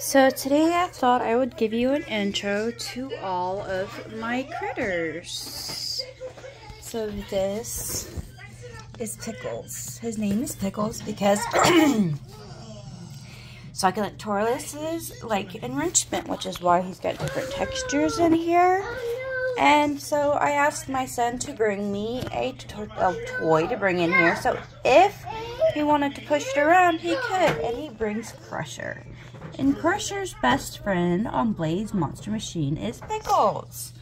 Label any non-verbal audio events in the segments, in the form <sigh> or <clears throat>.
So today I thought I would give you an intro to all of my critters. So this is Pickles. His name is Pickles because <clears throat> Sulcata tortoise is like enrichment, which is why he's got different textures in here. And so I asked my son to bring me a, to a toy to bring in here. So if he wanted to push it around, he could. And he brings Crusher. And Crusher's best friend on Blaze Monster Machine is Pickles.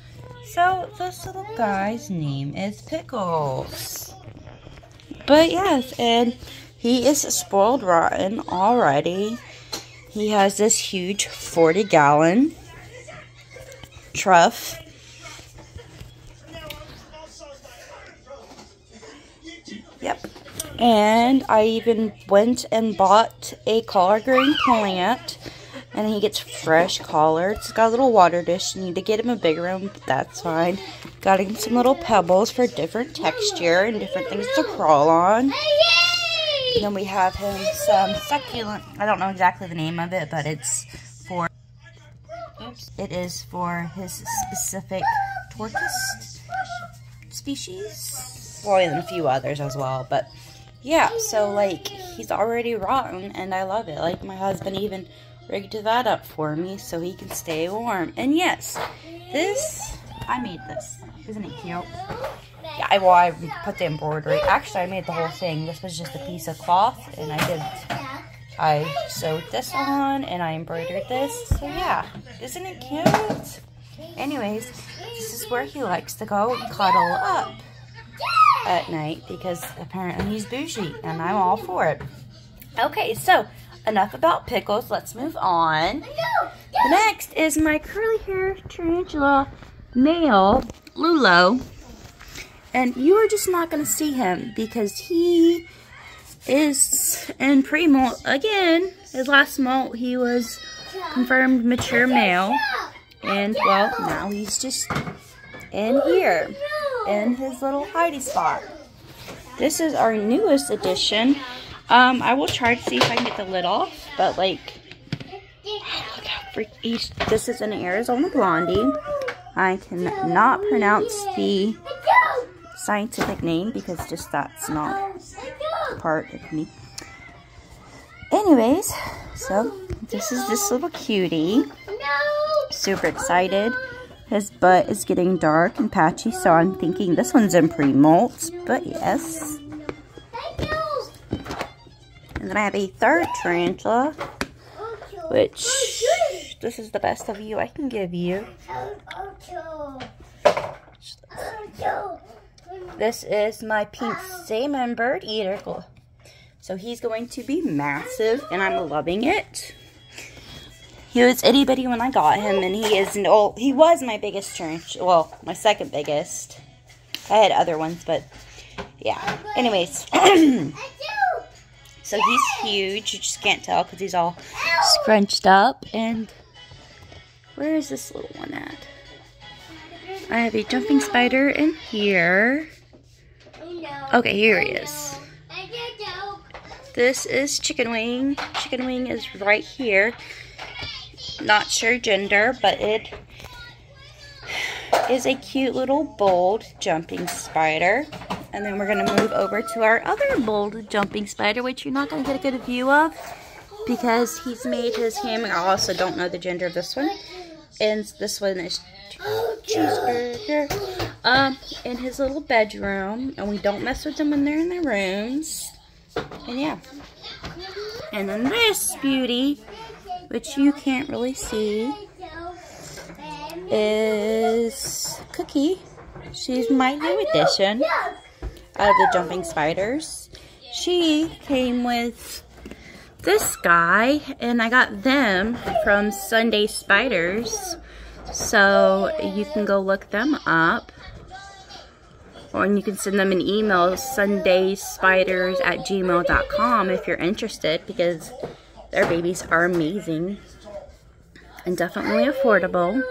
So this little guy's name is Pickles. But yes, and he is spoiled rotten already. He has this huge 40 gallon trough. And I even went and bought a collard green plant. And he gets fresh collards. It's got a little water dish. Need to get him a bigger one, but that's fine. Got him some little pebbles for different texture and different things to crawl on. And then we have him some succulent. I don't know exactly the name of it, but it's for. It is for his specific tortoise species. Well, and a few others as well, but yeah, so like he's already rotten and I love it. Like my husband even rigged that up for me so he can stay warm. And yes, this, I made this. Isn't it cute? Yeah, I, well, I put the embroidery. Actually, I made the whole thing. This was just a piece of cloth and I did, I sewed this on and I embroidered this. So yeah, isn't it cute? Anyways, this is where he likes to go and cuddle up at night because apparently he's bougie and I'm all for it. Okay, so enough about pickles. Let's move on. Next is my curly hair tarantula male, Lulo. And you are just not going to see him because he is in pre-molt again. His last molt, he was confirmed mature male. And, well, now he's just in here in his little hidey spot. This is our newest addition. Um, I will try to see if I can get the lid off, but like, look how. This is an Arizona Blondie. I cannot pronounce the scientific name because just that's not part of me. Anyways, so this is this little cutie. Super excited. His butt is getting dark and patchy, so I'm thinking this one's in pre-molt, but yes. And then I have a third tarantula, which this is the best of you I can give you. This is my pink salmon bird eater. So he's going to be massive, and I'm loving it. He was itty bitty when I got him, and he is no. He was my biggest. Well, my second biggest. I had other ones, but yeah. Anyways, <clears throat> so he's huge. You just can't tell because he's all scrunched up. And where is this little one at? I have a jumping spider in here. Okay, here he is. This is Chicken Wing. Chicken Wing is right here. Not sure gender, but it is a cute little bold jumping spider. And then we're going to move over to our other bold jumping spider, which you're not going to get a good view of because he's made his hammock. I also don't know the gender of this one. And this one is cheeseburger. Um, in his little bedroom. And we don't mess with them when they're in their rooms. And yeah. And then this beauty which you can't really see, is Cookie. She's my new addition out of the Jumping Spiders. She came with this guy, and I got them from Sunday Spiders. So you can go look them up. Or you can send them an email, sundayspiders at gmail.com if you're interested because their babies are amazing and definitely affordable.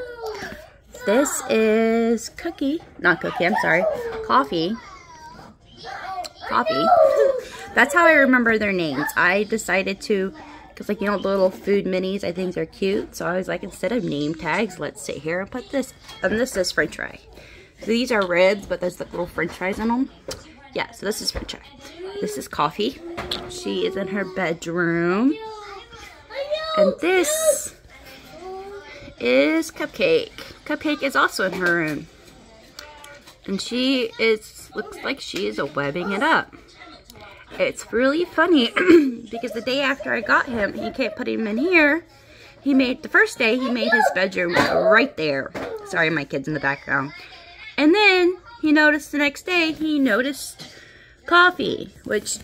This is Cookie, not Cookie, I'm sorry, Coffee. Coffee. <laughs> That's how I remember their names. I decided to Because, like, you know, the little food minis, I think they're cute. So I was like, instead of name tags, let's sit here and put this. And this is french fry. So these are ribs, but there's like little french fries in them. Yeah, so this is french fry. This is coffee. She is in her bedroom. And this is Cupcake. Cupcake is also in her room. And she is, looks like she is webbing it up. It's really funny <clears throat> because the day after I got him, he can't put him in here. He made, the first day, he made his bedroom right there. Sorry, my kid's in the background. And then he noticed the next day, he noticed coffee, which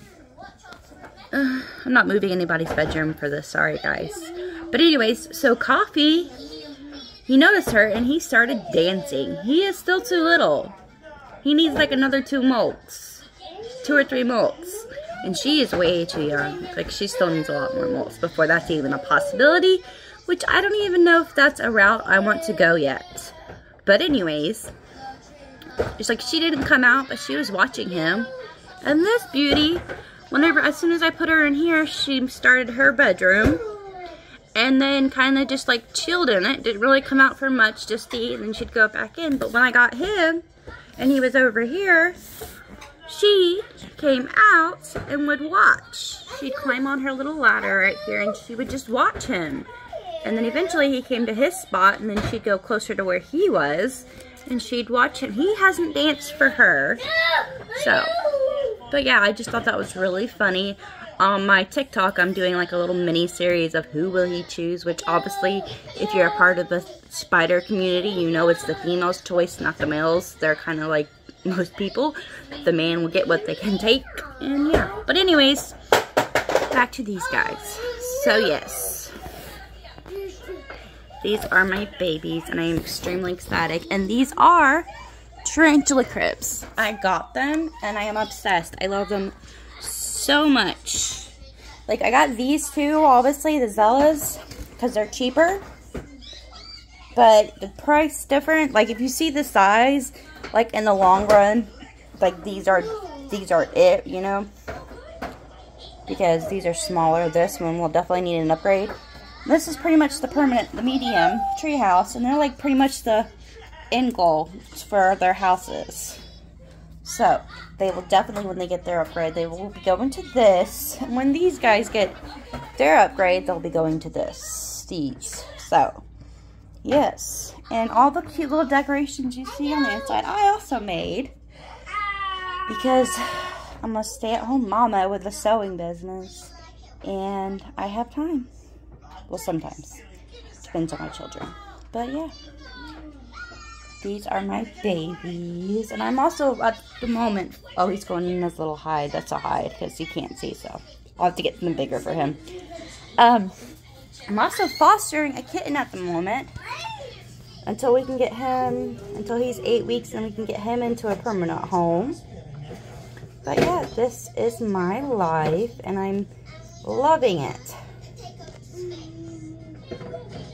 uh, I'm not moving anybody's bedroom for this. Sorry, guys. But anyways, so coffee, he noticed her and he started dancing. He is still too little. He needs like another two molts. Two or three molts. And she is way too young. Like, she still needs a lot more molts before that's even a possibility. Which I don't even know if that's a route I want to go yet. But anyways, it's like she didn't come out, but she was watching him. And this beauty, whenever, as soon as I put her in here, she started her bedroom. And then kind of just like chilled in it. Didn't really come out for much, just to eat, and then she'd go back in. But when I got him, and he was over here, she came out and would watch. She'd climb on her little ladder right here and she would just watch him. And then eventually he came to his spot and then she'd go closer to where he was and she'd watch him. He hasn't danced for her. So, but yeah, I just thought that was really funny. On my TikTok, I'm doing like a little mini series of who will he choose, which obviously, if you're a part of the spider community, you know it's the female's choice, not the male's. They're kind of like most people. The man will get what they can take, and yeah. But anyways, back to these guys. So yes, these are my babies, and I am extremely ecstatic. And these are tarantula cribs. I got them, and I am obsessed. I love them so much. Like, I got these two, obviously, the Zellas, because they're cheaper. But the price different. Like, if you see the size, like, in the long run, like, these are, these are it, you know? Because these are smaller. This one will definitely need an upgrade. This is pretty much the permanent, the medium treehouse. And they're, like, pretty much the end goal for their houses. So, they will definitely, when they get their upgrade, they will be going to this. And when these guys get their upgrade, they'll be going to this. These. So, yes. And all the cute little decorations you see on the inside, I also made. Because I'm a stay-at-home mama with a sewing business. And I have time. Well, sometimes. Depends on my children. But, yeah. These are my babies. And I'm also, at the moment, oh, he's going in his little hide. That's a hide because he can't see, so I'll have to get something bigger for him. Um, I'm also fostering a kitten at the moment until we can get him, until he's eight weeks and we can get him into a permanent home. But yeah, this is my life and I'm loving it.